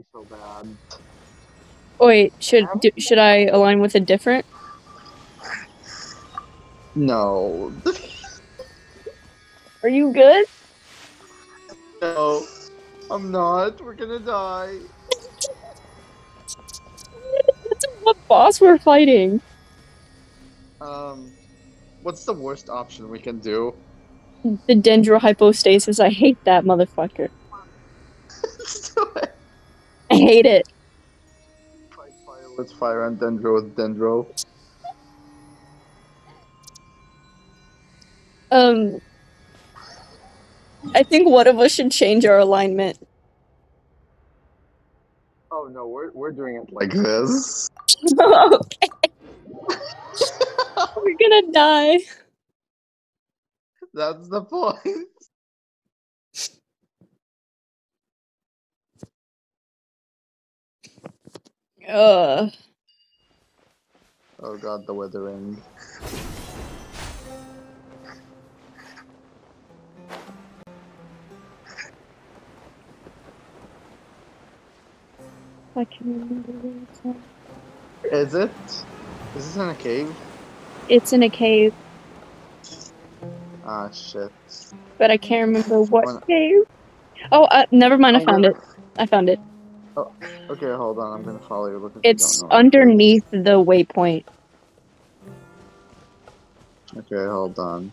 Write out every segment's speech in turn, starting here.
be so bad. Wait, should do, should I align with a different? No. Are you good? no. I'm not. We're gonna die. What boss we're fighting. Um, what's the worst option we can do? The dendrohypostasis. I hate that motherfucker. Let's do it. I hate it. Fight fire with fire and dendro with dendro. Um, I think one of us should change our alignment. Oh no, we're we're doing it like this. okay. We're gonna die. That's the point. Ugh. Oh god, the withering. I can remember where it's at. Is it? Is this in a cave? It's in a cave, Ah shit. but I can't remember what Why not? cave. Oh, uh, never mind. I I'm found it. I found it. Okay, hold on. I'm gonna follow you. Look if you It's underneath the waypoint. Okay, hold on.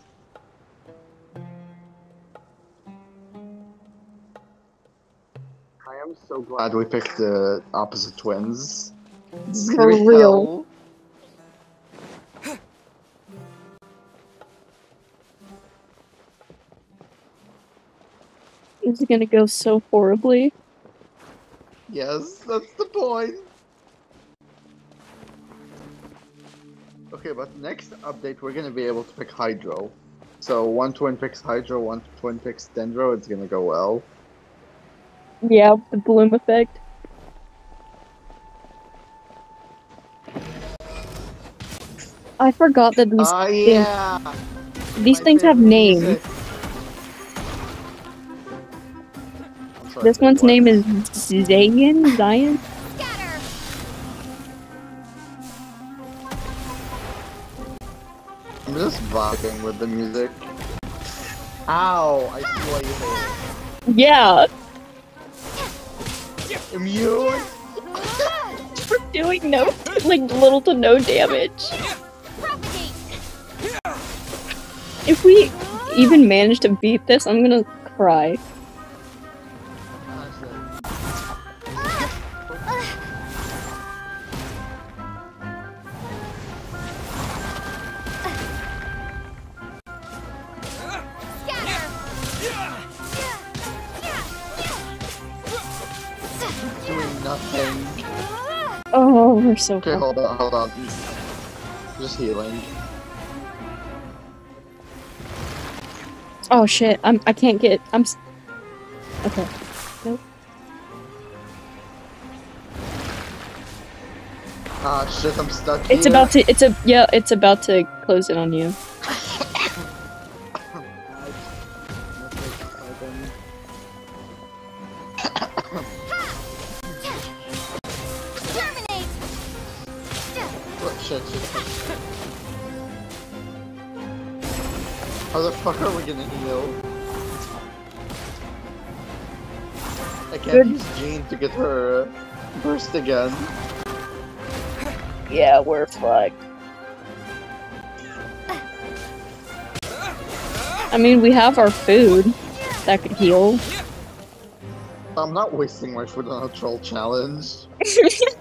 I am so glad we picked the opposite twins. This is gonna For be real. This is gonna go so horribly. Yes, that's the point. Okay, but next update we're gonna be able to pick Hydro. So one twin picks Hydro, one twin picks Dendro. It's gonna go well. Yeah, the bloom effect. I forgot that these Ah, yeah. these My things have names. This one's name is Zayn. Zion. I'm just vibing with the music. Ow! I see why you hate Yeah, it. Immune? we're doing no like little to no damage. If we even manage to beat this, I'm gonna cry. So Okay, hold on, hold on. Just healing. Oh shit! I'm. I can't get. I'm. s- Okay. Ah shit, I'm stuck It's here. about to. It's a. Yeah. It's about to close in on you. Can't use Jean to get her uh, burst again. Yeah, we're fucked. I mean, we have our food that could heal. I'm not wasting my food on a troll challenge.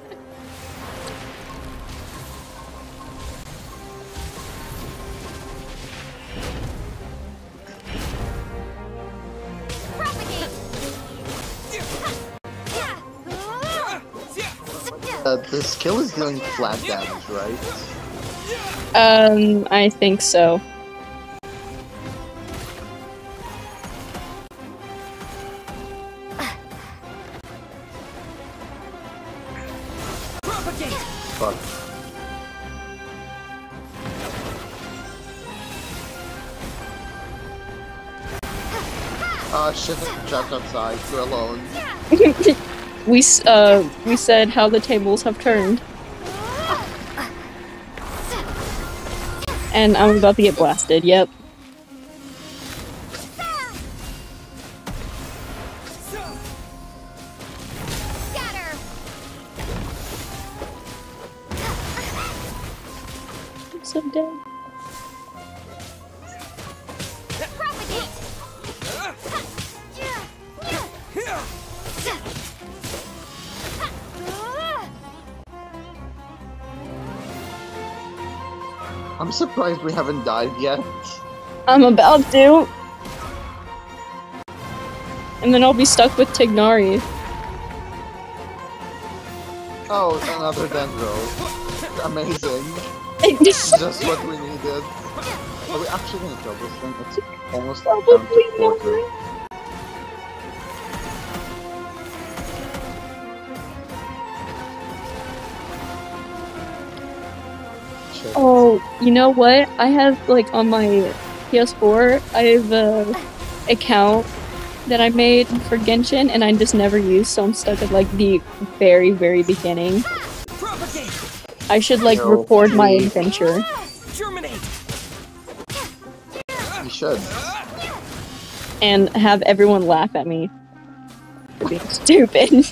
Uh, the skill is doing flat damage, right? Um, I think so. Fuck. Ah shit, I'm trapped outside. You're alone. We uh we said how the tables have turned, and I'm about to get blasted. Yep. Surprised we haven't died yet. I'm about to. And then I'll be stuck with Tignari. Oh, another Dendro. Amazing. Just what we needed. Are we actually gonna kill this thing? It's almost down Probably to quarter. Oh, you know what? I have like on my PS4, I have a account that I made for Genshin, and I just never used, so I'm stuck at like the very, very beginning. I should like No, record my adventure. You should. and have everyone laugh at me for being stupid.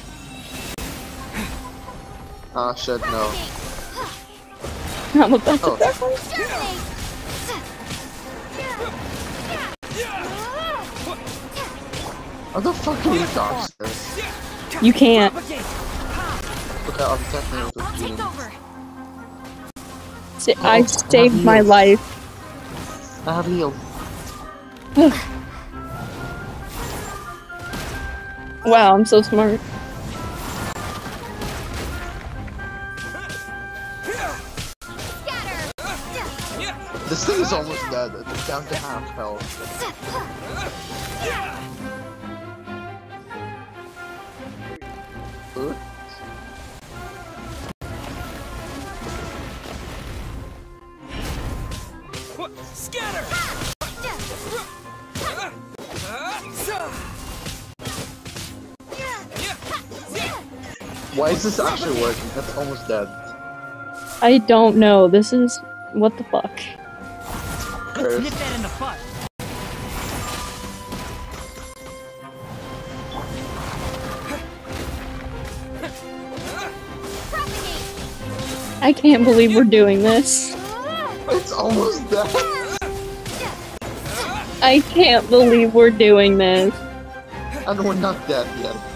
Ah, shit, no. I'm about to Oh. How the fuck can we dodge this? You can't. Okay, I'm definitely I'll take over. Sa- I Oh, saved my life. I have healed. Wow, I'm so smart. This thing is almost dead. It's down to half health. Scatter! Why is this actually working? That's almost dead. I don't know. This is what the fuck. Nip that in the butt! I can't believe we're doing this. It's almost dead. I can't believe we're doing this. And we're not dead yet.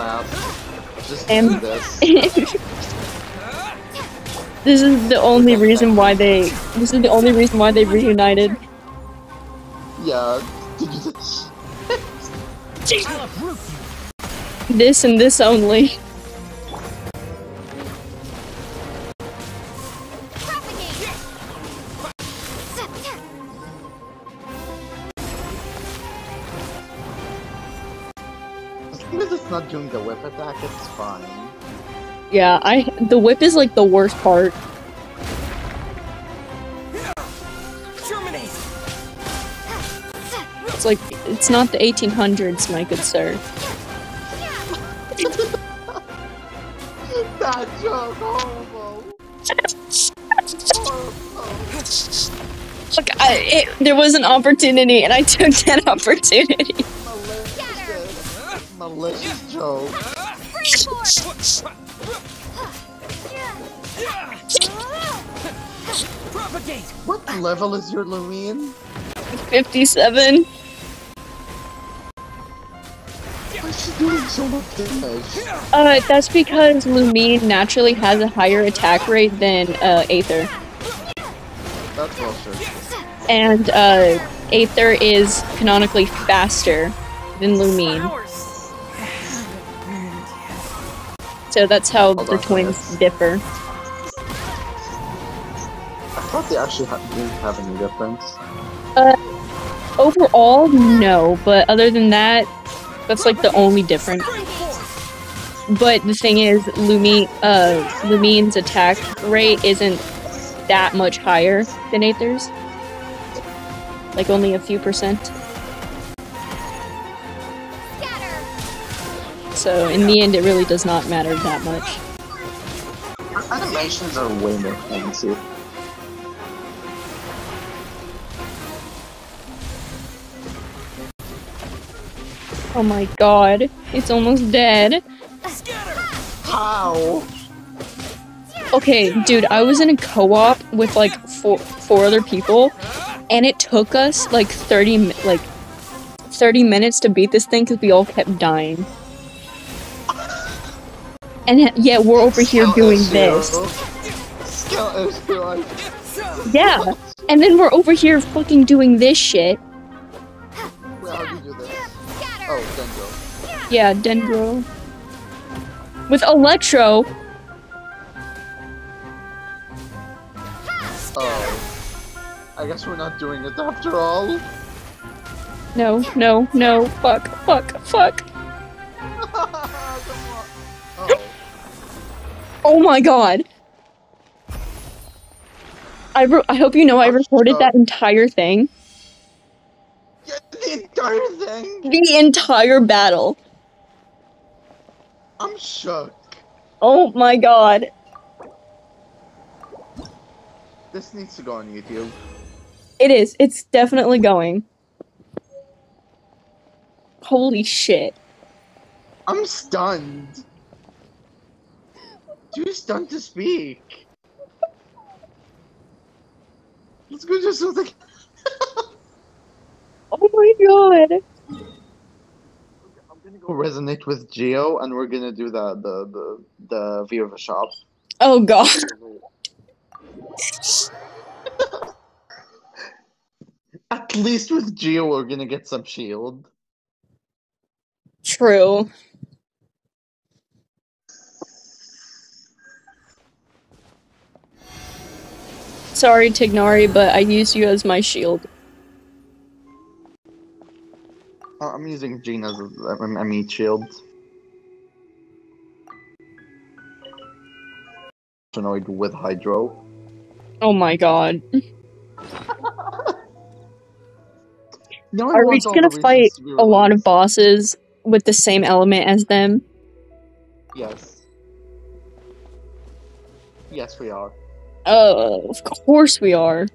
Last. Just do And- this. this is the only reason why they. This is the only reason why they reunited. Yeah. Did you just... I'll uproot you! This and this only. Yeah, I. The whip is like the worst part. It's like it's not the 1800s, my good sir. That joke, horrible. Horrible. Look, I, it, there was an opportunity, and I took that opportunity. Malicious. Malicious joke. Propagate! What level is your Lumine? 57. Why is she doing so much damage? Uh, that's because Lumine naturally has a higher attack rate than uh, Aether. That's well sure. And uh, Aether is canonically faster than Lumine. So that's how Hold the twins differ. I thought they actually ha- didn't have any difference. Overall, no, but other than that, that's like the only difference. But the thing is, Lumi, uh, Lumine's attack rate isn't that much higher than Aether's. Like only a few percent. So in the end, it really does not matter that much. Animations are way more fancy. Oh my god, it's almost dead. How? Okay, dude, I was in a co-op with like four four other people, and it took us like thirty like thirty minutes to beat this thing because we all kept dying. And yeah, we're over here doing this. Skill issue. I- Yeah, and then we're over here fucking doing this shit. Wait, how do you do this? Scatter. Oh, Dendro. Yeah, Dendro. With Electro. Oh. I guess we're not doing it after all. No, no, no. Fuck, fuck, fuck. Oh my god. I, I hope you know I recorded that entire thing. The entire thing. The entire battle. I'm shook. Oh my god. This needs to go on YouTube. It is. It's definitely going. Holy shit. I'm stunned. Too stunned to speak. Let's go do something. Oh my god. I'm gonna go resonate with Geo, and we're gonna do the the the the view of a shop. Oh god. At least with Geo, we're gonna get some shield. True. Sorry, Tignari, but I used you as my shield. I'm using Jean as a, a, a shield. Annoyed with Hydro. Oh my god. No, Are we just gonna fight reasons to be a lot of bosses with the same element as them? Yes. Yes, we are. Oh, of course we are.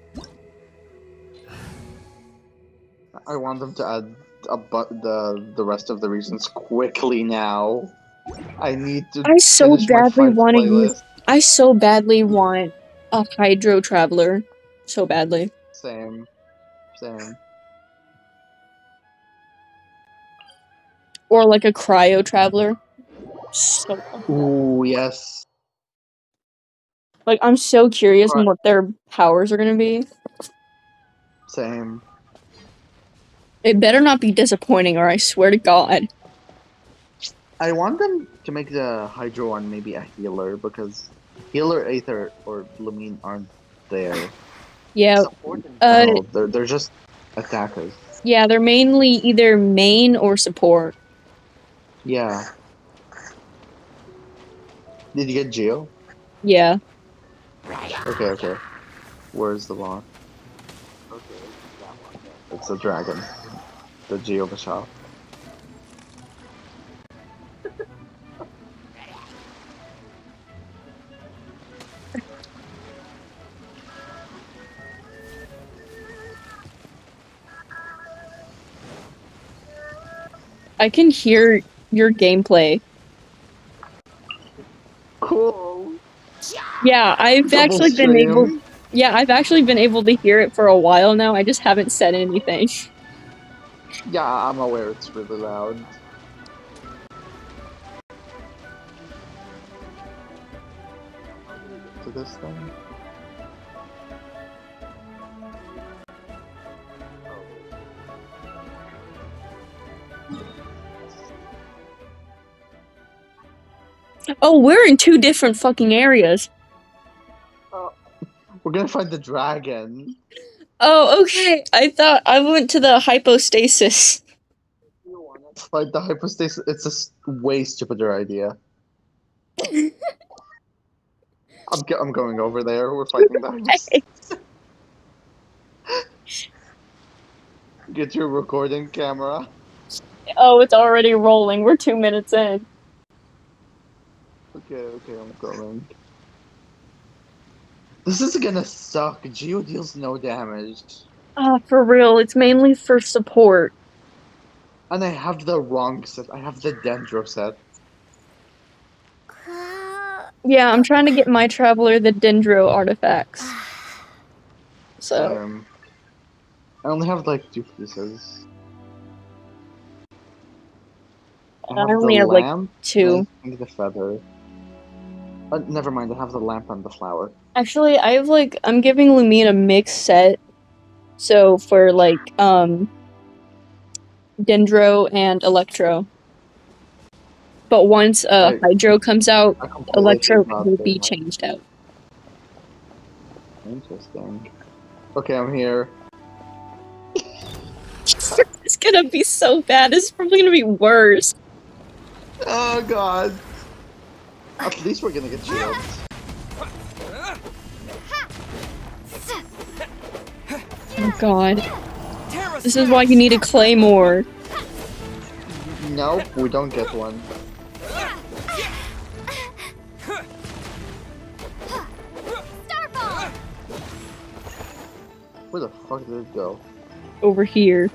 I want them to add the the rest of the reasons quickly now. I need to. I so badly want to use. I so badly want a Hydro Traveler. So badly. Same, same. Or like a Cryo Traveler. So Ooh, yes. Like I'm so curious on what their powers are gonna be. Same. It better not be disappointing, or I swear to God. I want them to make the Hydro one maybe a healer because healer, Aether, or Lumine aren't there. Yeah, uh, they're they're just attackers. yeah, they're mainly either main or support. Yeah. Did you get Geo? Yeah. Okay, okay. Where's the block? Okay, it's a dragon. The Geo Bishop. I can hear your gameplay. Cool. Yeah, I've Double actually been able. Yeah, I've actually been able to hear it for a while now. I just haven't said anything. Yeah, I'm aware it's really loud. To this thing. Oh, we're in two different fucking areas. We're gonna find the dragon. Oh, okay. I thought I went to the hypostasis. Fight the hypostasis. It's a way stupider idea. I'm, go- I'm going over there. We're fighting the hypostasis. Get your recording camera. Oh, it's already rolling. We're two minutes in. Okay, okay, I'm going. This is gonna suck. Geo deals no damage. Ah, for real. It's mainly for support. And I have the wrong set. I have the Dendro set. Uh, Yeah, I'm trying to get my traveler the Dendro artifacts. So Um, I only have like two pieces. I only have, like, two. and the feather. Uh, never mind, I have the lamp and the flower. Actually, I have like I'm giving Lumine a mixed set. So for like um Dendro and Electro. But once uh Right. Hydro comes out, Electro will be changed out. Interesting. Okay, I'm here. it's gonna be so bad. It's probably gonna be worse. Oh god. At least we're gonna get shields. god. This is why you need a claymore. Nope, we don't get one. Where the fuck did it go? over here.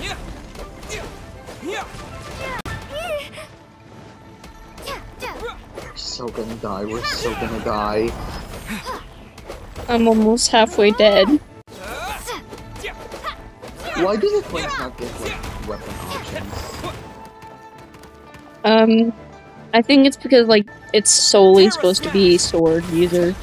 Yeah. Yeah. Yeah. We're so gonna die, we're so gonna die. I'm almost halfway dead. Why do the twins not get like weapon options? Um I think it's because like it's solely supposed to be sword user.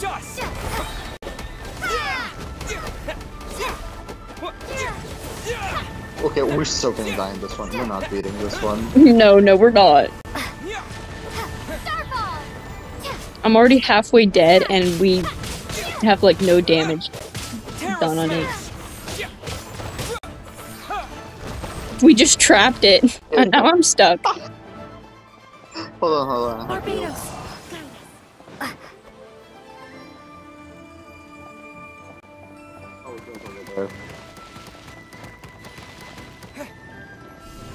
Okay, we're so gonna die in this one. We're not beating this one. No, no, we're not. I'm already halfway dead and we have like no damage done on it. We just trapped it. And now I'm stuck. Hold on, hold on. I have to go. Barbados! Oh, it goes over there.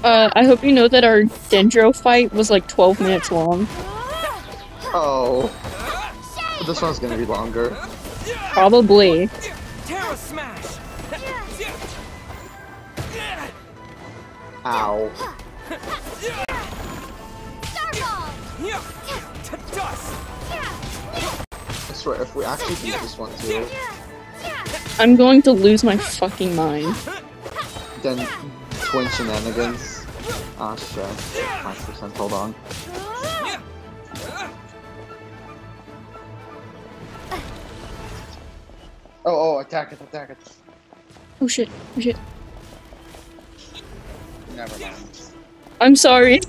Uh, I hope you know that our Dendro fight was like 12 minutes long. Oh. This one's gonna be longer. Probably. Terra smash. Ow. Yeah. To dust. I swear, if we actually beat this one too, I'm going to lose my fucking mind. then twin shenanigans. Ah shit. 5% hold on. Oh, oh, attack it, attack it. Oh shit, oh shit. Never mind. I'm sorry.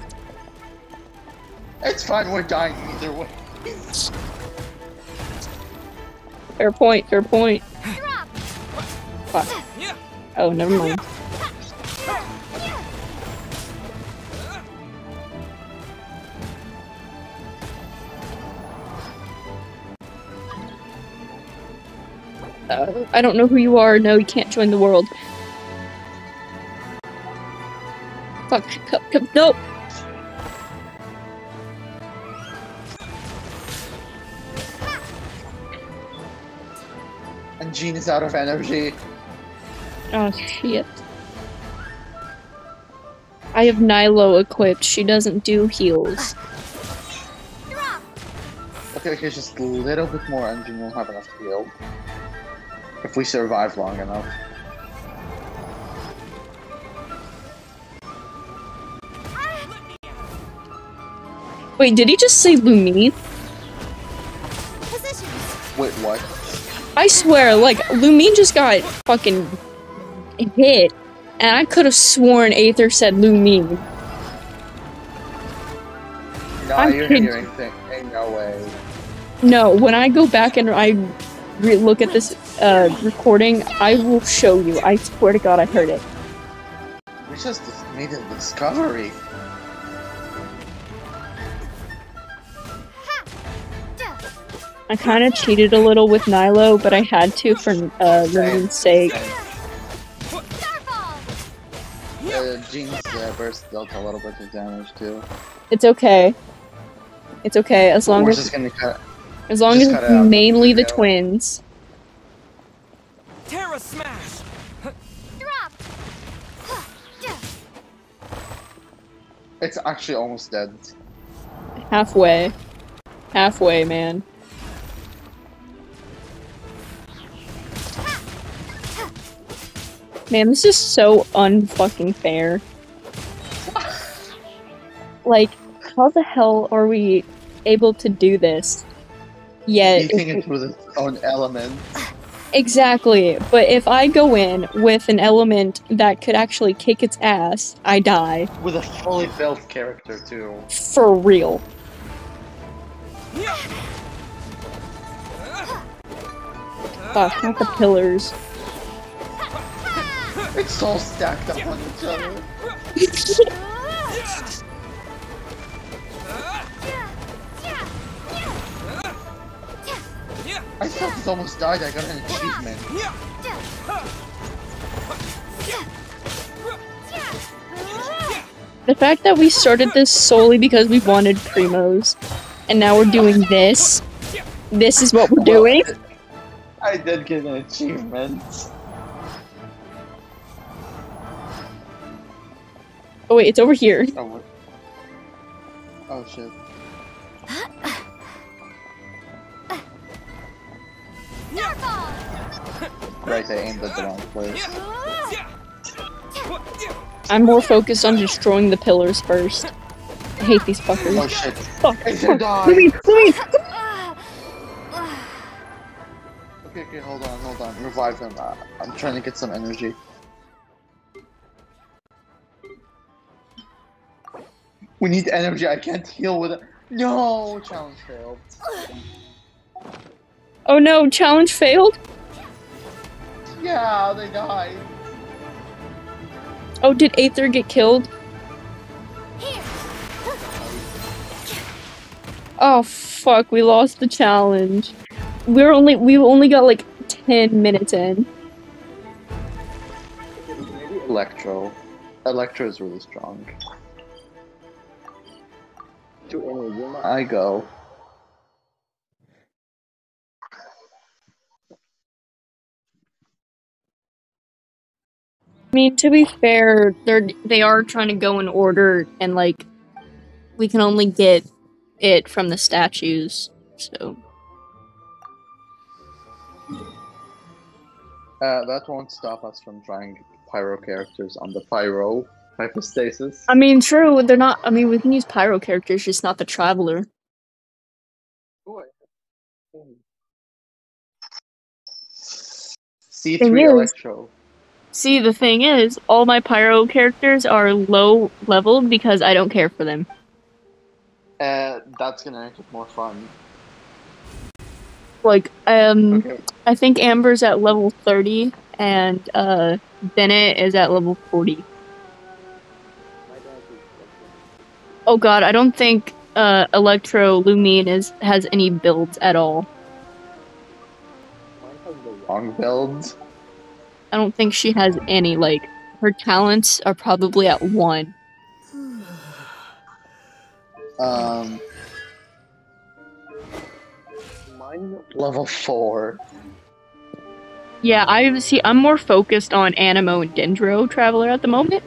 It's fine, we're dying either way. Fair point, fair point. Fuck. Oh, never mind. Uh, I don't know who you are. No, you can't join the world. Fuck. Come, come, no! And Jean is out of energy. Oh, shit. I have Nilou equipped. She doesn't do heals. Okay, okay, just a little bit more and Jean will have enough to heal. If we survive long enough. Wait, did he just say Lumine? Wait, what? I swear, like, Lumine just got fucking hit, and I could have sworn Aether said Lumine. No, I'm you're kidding. hearing things. Ain't no way. No, when I go back and I re- look at this uh, recording, I will show you. I swear to God, I heard it. We just made a discovery. I kind of cheated a little with Nilou, but I had to for uh, sake. uh, Jean's uh, burst dealt a little bit of damage too. It's okay. It's okay as long We're as just gonna cut. As long just as it's out. mainly the twins. Terra smash. Drop. It's actually almost dead. Halfway. Halfway, man. Man, this is so unfucking fair. Like, how the hell are we able to do this? It with its own element. exactly. But if I go in with an element that could actually kick its ass, I die. With a fully built character too. For real. Fuck, not the pillars. It's all stacked up on each other. I thought it almost died. I got an achievement. Yeah. The fact that we started this solely because we wanted primos, and now we're doing this. This is what we're doing. I did get an achievement. Oh wait, it's over here. Oh. Oh shit. Right, I aimed at the wrong place. I'm more focused on destroying the pillars first. I hate these fuckers. Oh shit. Fuck. Die. Louis, Louis! Okay, okay, hold on, hold on. Revive him. Uh, I'm trying to get some energy. We need energy. I can't heal with it. No, challenge failed. Oh no, challenge failed? Yeah, they died. Oh, did Aether get killed? Oh fuck, we lost the challenge. We're only we only got like 10 minutes in. Electro. Electro is really strong. I go. I mean, to be fair, they're they are trying to go in order and like we can only get it from the statues. So, Uh, that won't stop us from trying pyro characters on the pyro hypostasis. I mean, true, they're not I mean, we can use pyro characters, just not the traveler. C3 Thing is- Electro. See, the thing is, all my pyro characters are low leveled because I don't care for them. Uh, that's gonna make it more fun. Like, um, Okay. I think Amber's at level 30 and uh Bennett is at level 40. Oh god, I don't think uh Electro Lumine is has any builds at all. Wrong build. I don't think she has any like her talents are probably at 1. Um. Mine level four. Yeah, I see I'm more focused on Anemo and Dendro Traveler at the moment.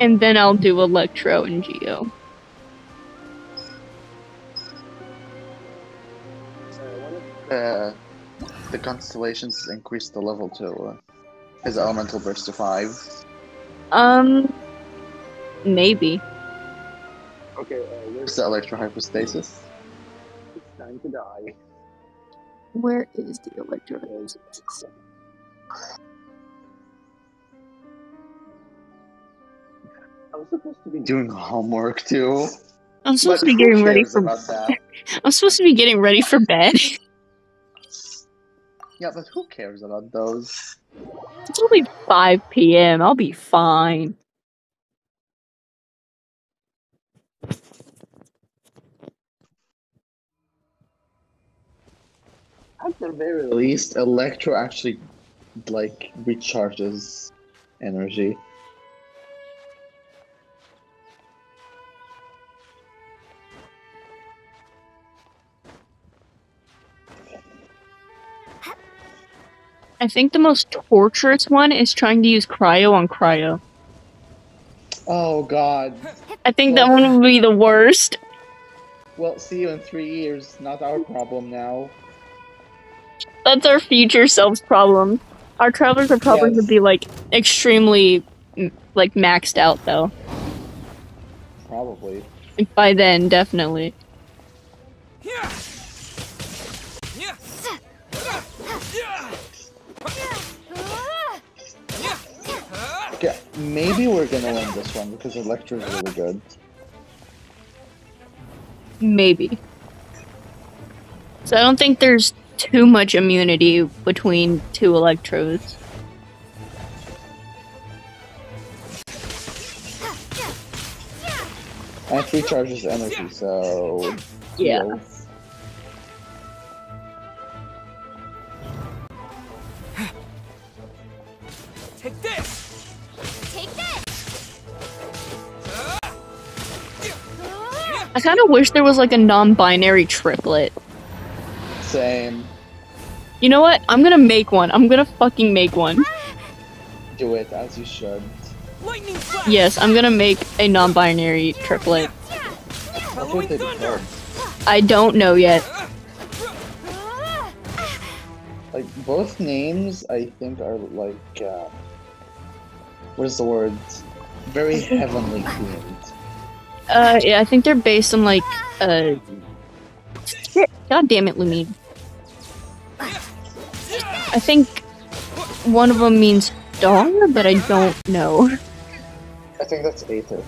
And then I'll do Electro and Geo. Uh, the constellations increased the level to uh, his elemental burst to five. Um maybe. Okay, uh, where's the electro hypostasis? It's time to die. Where is the Electro? I was supposed to be doing homework too. I'm supposed but to be getting ready for about. I'm supposed to be getting ready for bed. Yeah, but who cares about those? It's only 5 p.m. I'll be fine. At the very least, Electro actually like recharges energy. I think the most torturous one is trying to use cryo on cryo. Oh god. I think that one would be the worst. Well, see you in three years. Not our problem now. That's our future selves problem. Our travelers are probably Yes. gonna be like extremely like maxed out though. Probably. By then, definitely. Yeah. Yeah. Yeah. Maybe we're gonna win this one because Electro's really good. Maybe. So I don't think there's too much immunity between two electrodes. And it recharges energy, so Yeah. I kind of wish there was like a non-binary triplet. Same. You know what? I'm gonna make one. I'm gonna fucking make one. Do it as you should. Yes, I'm gonna make a non-binary triplet. That's what they thunder. I don't know yet. Like both names, I think are like uh, what is the word? Very heavenly themed. Uh, yeah, I think they're based on like uh. Shit. God damn it, Lumine. I think one of them means dong, but I don't know. I think that's Aether.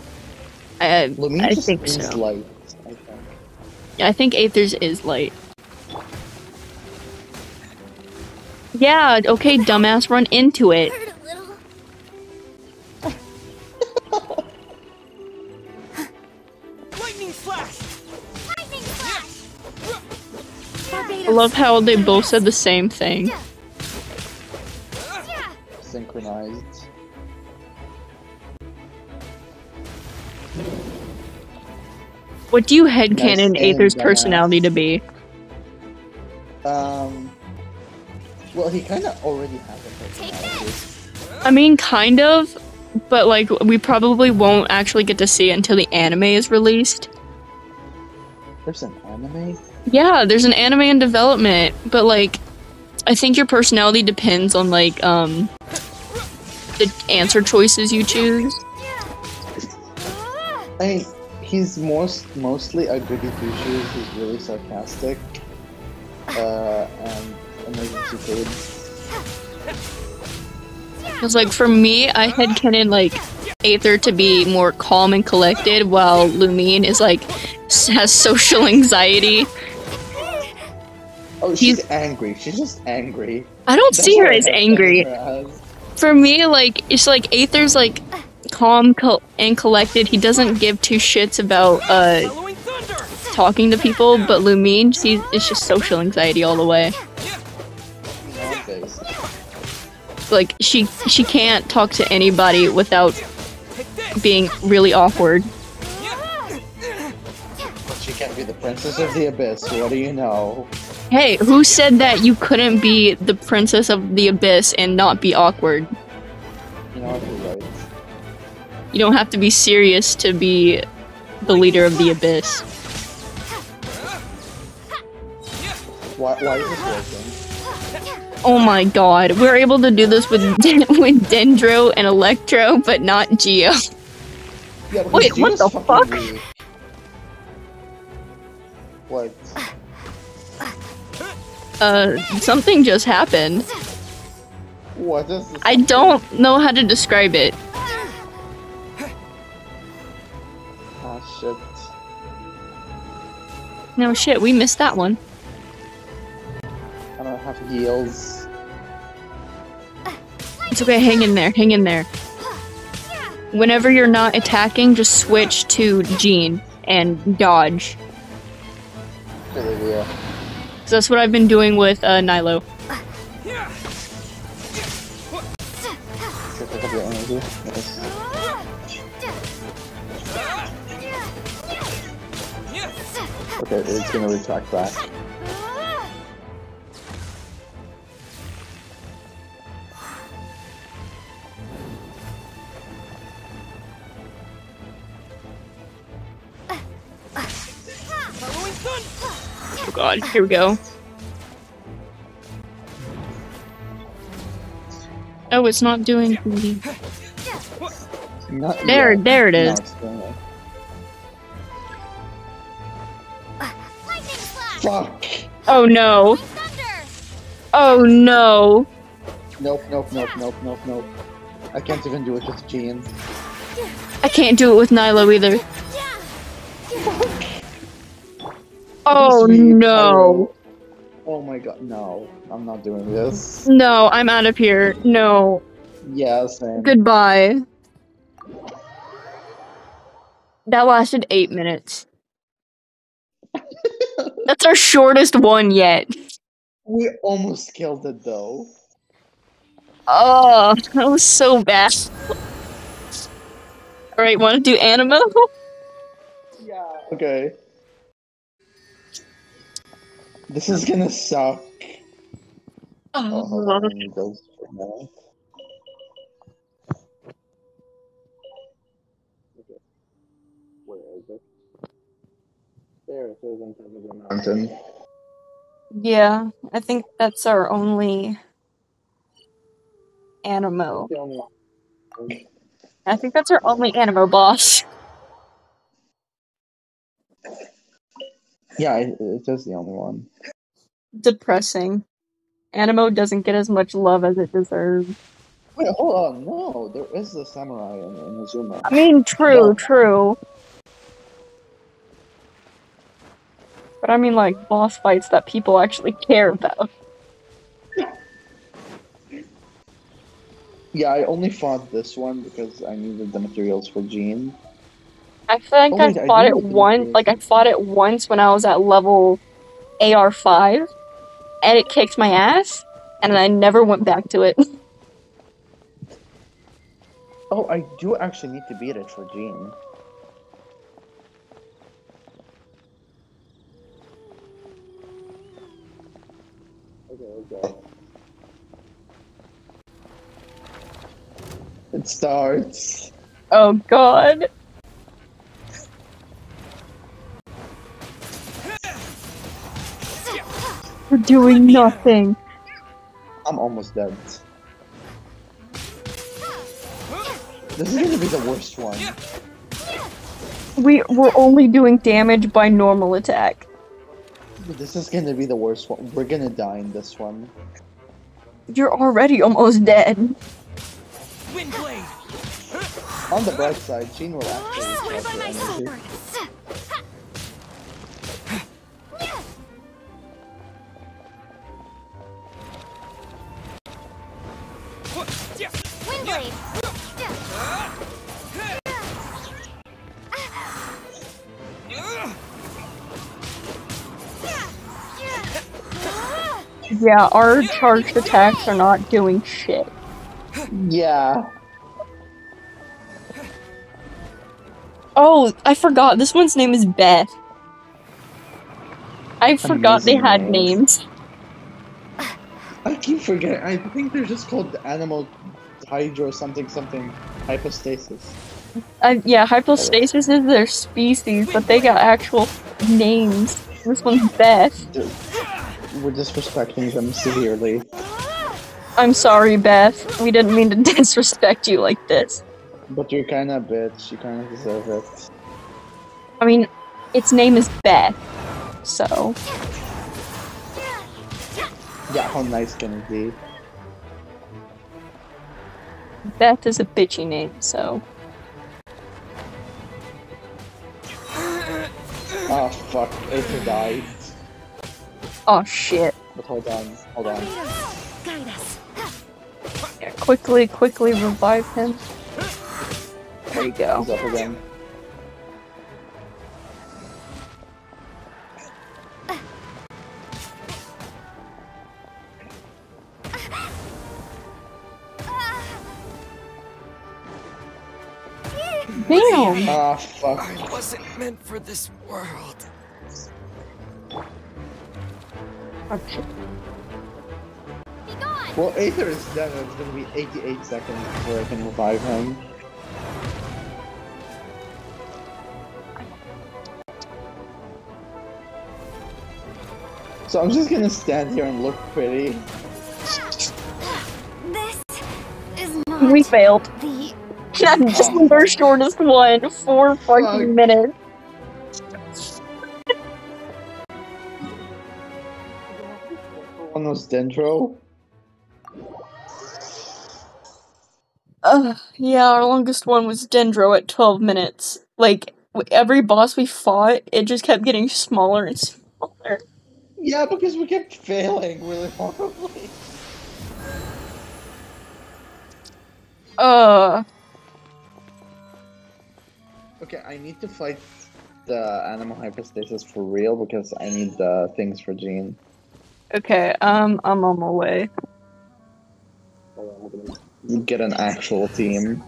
I Lumine I just think so. light. I think. I think Aether's is light. Yeah, okay, dumbass, run into it. I love how they both said the same thing. Synchronized. What do you headcanon Nice Aether's personality to be? Um. Well, he kind of already has a personality. I mean, kind of, but like, we probably won't actually get to see it until the anime is released. There's an anime. Yeah, there's an anime in development, but like, I think your personality depends on like, um, the answer choices you choose. I he's most mostly a goody two shoes who's really sarcastic. Uh, and emergency food. Cause like for me, I headcanon like Aether to be more calm and collected, while Lumine is like has social anxiety. Oh, she's He's- angry. She's just angry. I don't That's see her as angry. her as. For me, like it's like Aether's like calm col- and collected. He doesn't give two shits about uh talking to people, but Lumine, she's it's just social anxiety all the way. Like she she can't talk to anybody without. Being really awkward. But she can't be the princess of the abyss. What do you know? Hey, who said that you couldn't be the princess of the abyss and not be awkward? You know right. You don't have to be serious to be the leader of the abyss. Why, why is this working? Oh my god, we're able to do this with with Dendro and Electro, but not Geo. Yeah, Wait, what the fuck? What? Uh, something just happened. What is this? I don't know how to describe it. Ah, shit. No shit, we missed that one. I don't have heals. It's okay, hang in there, hang in there. Whenever you're not attacking, just switch to Jean and dodge. 'Cause that's what I've been doing with uh, Nilou. Okay, it's gonna retract back. God, here we go. Oh, it's not doing the- Not There, yet. there it No, it's doing it. Lightning flash. Fuck! Oh no. Oh no. Nope, nope, nope, nope, nope, nope. I can't even do it with Jean. I can't do it with Nilou either. Oh no. Oh my god, no. I'm not doing this. No, I'm out of here. No. Yeah, same. Goodbye. That lasted eight minutes. That's our shortest one yet. We almost killed it though. Oh, that was so bad. Alright, want to do Anemo? Yeah. Okay. This is gonna suck. Oh, hold on. let me go for a minute. Okay. Where is it? There it is on top of the mountain. Yeah, I think that's our only Anemo. The only one. I think that's our only Anemo boss. Yeah, it, it is the only one. Depressing. Anemo doesn't get as much love as it deserves. Wait, hold on. No, there is the samurai in, in Azuma. I mean, true, No. true. But I mean, like, boss fights that people actually care about. Yeah, I only fought this one because I needed the materials for Jean. I think Oh, I wait, fought it once, like, I fought it once when I was at level AR5, and it kicked my ass, and I never went back to it. Oh, I do actually need to beat it for Jean. Okay, okay. It starts. oh god. We're doing nothing. I'm almost dead. This is gonna be the worst one. We, we're only doing damage by normal attack. This is gonna be the worst one. We're gonna die in this one. You're already almost dead. Wind blade. On the bright side, Jean will actually Yeah, our charged attacks are not doing shit. Yeah. Oh, I forgot. This one's name is Beth. I forgot they had names. names. I keep forgetting. I think they're just called animal hydro something something hypostasis. Uh, yeah, hypostasis is their species, but they got actual names. This one's Beth. We're disrespecting them severely. I'm sorry, Beth. We didn't mean to disrespect you like this. But you're kinda a bitch. You kinda deserve it. I mean, its name is Beth, so Yeah, how nice can it be? Beth is a bitchy name. So Oh fuck, Aether died. Oh shit! But hold on, hold on. Yeah, quickly, quickly revive him. There you go. He's up again. Damn. Ah, fuck. I wasn't meant for this world. Be gone. Well, Aether is dead. It's gonna be 88 seconds before I can revive him. So I'm just gonna stand here and look pretty. This is not We failed. the just the shortest one. Four Fuck. fucking minutes. Was Dendro. Uh, yeah, our longest one was Dendro at 12 minutes. Like, every boss we fought, it just kept getting smaller and smaller. Yeah, because we kept failing really horribly. Uh, Okay, I need to fight the Anemo hypostasis for real because I need the things for Jean. Okay, um, I'm on my way. You Get an actual team.